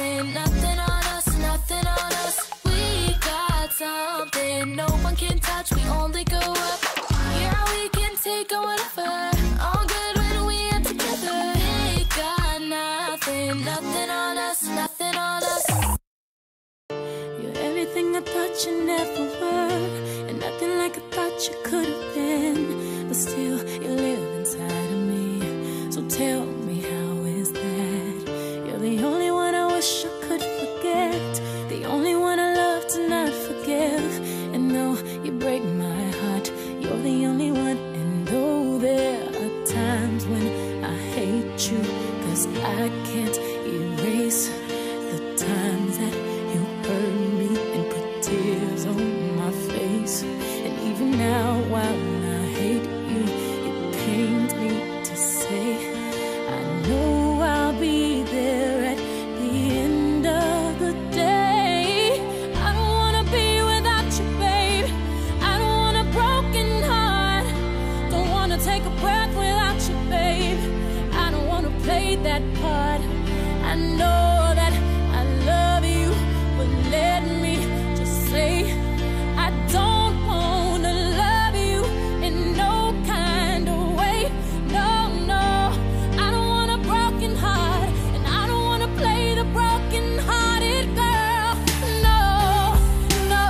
nothing, nothing on us, nothing on us. We got something no one can touch. We only go up. Yeah, we can take on whatever. All good when we are together. They got nothing, nothing on us, nothing on us. You're everything I thought you never were, and nothing like I thought you could have been. But still, you live inside of me. So tell me, the only one I love to not forgive. And though you break my heart, you're the only one. And though there are times when I hate you, cause I can't erase the times that you hurt me and put tears on my face. And even now, while wanna that part. I know that I love you, but let me just say I don't wanna love you in no kind of way. No, no, I don't want a broken heart, and I don't wanna play the broken hearted girl. No, no,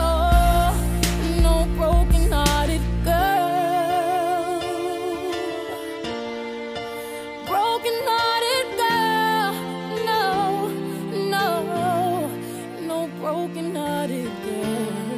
no broken hearted girl. Broken hearted good.